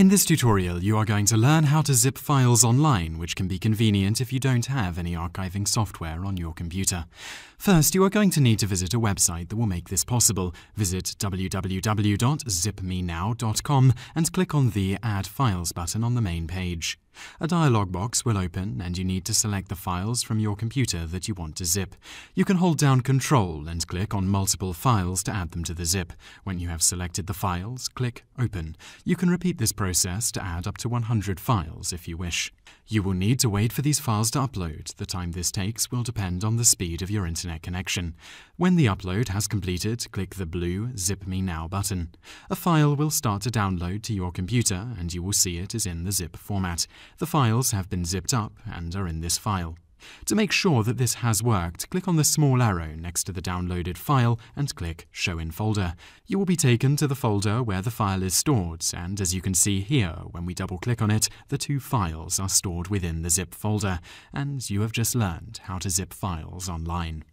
In this tutorial, you are going to learn how to zip files online, which can be convenient if you don't have any archiving software on your computer. First, you are going to need to visit a website that will make this possible. Visit www.zipmenow.com and click on the Add Files button on the main page. A dialog box will open and you need to select the files from your computer that you want to zip. You can hold down Control and click on multiple files to add them to the zip. When you have selected the files, click Open. You can repeat this process to add up to 100 files if you wish. You will need to wait for these files to upload. The time this takes will depend on the speed of your internet connection. When the upload has completed, click the blue Zip Me Now button. A file will start to download to your computer and you will see it is in the zip format. The files have been zipped up and are in this file. To make sure that this has worked, click on the small arrow next to the downloaded file and click Show in Folder. You will be taken to the folder where the file is stored, and as you can see here, when we double click on it, the two files are stored within the zip folder, and you have just learned how to zip files online.